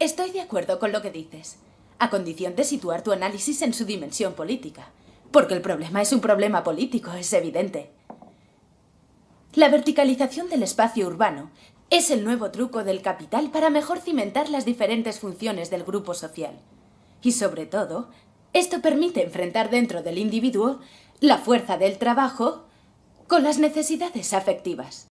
Estoy de acuerdo con lo que dices, a condición de situar tu análisis en su dimensión política. Porque el problema es un problema político, es evidente. La verticalización del espacio urbano es el nuevo truco del capital para mejor cimentar las diferentes funciones del grupo social. Y sobre todo, esto permite enfrentar dentro del individuo la fuerza del trabajo con las necesidades afectivas.